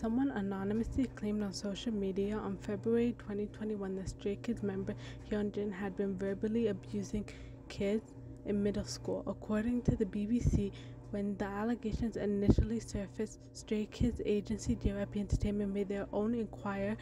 Someone anonymously claimed on social media on February 2021 that Stray Kids member Hyunjin had been verbally abusing kids in middle school. According to the BBC, when the allegations initially surfaced, Stray Kids agency JYP Entertainment made their own inquiry.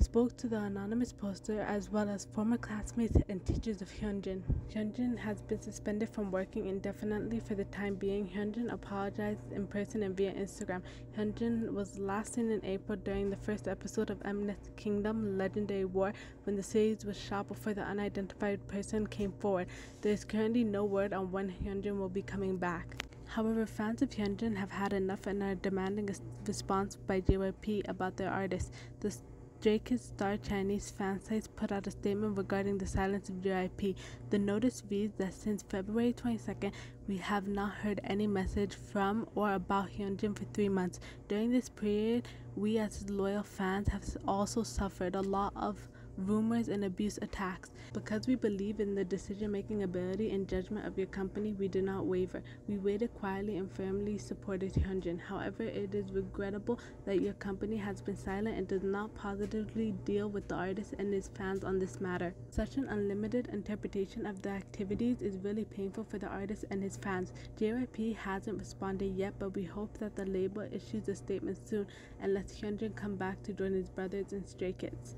Spoke to the anonymous poster as well as former classmates and teachers of Hyunjin. Hyunjin has been suspended from working indefinitely for the time being. Hyunjin apologized in person and via Instagram. Hyunjin was last seen in April during the first episode of Mnet's Kingdom Legendary War when the series was shot before the unidentified person came forward. There is currently no word on when Hyunjin will be coming back. However, fans of Hyunjin have had enough and are demanding a response by JYP about their artist. The Kids Star Chinese fan sites put out a statement regarding the silence of JYP. The notice reads that since February 22nd, we have not heard any message from or about Hyunjin for three months. During this period, we as loyal fans have also suffered a lot of rumors, and abuse attacks. Because we believe in the decision making ability and judgment of your company, we did not waver. We waited quietly and firmly supported Hyunjin. However, it is regrettable that your company has been silent and does not positively deal with the artist and his fans on this matter. Such an unlimited interpretation of the activities is really painful for the artist and his fans. JYP hasn't responded yet, but we hope that the label issues a statement soon and lets Hyunjin come back to join his brothers and Stray Kids.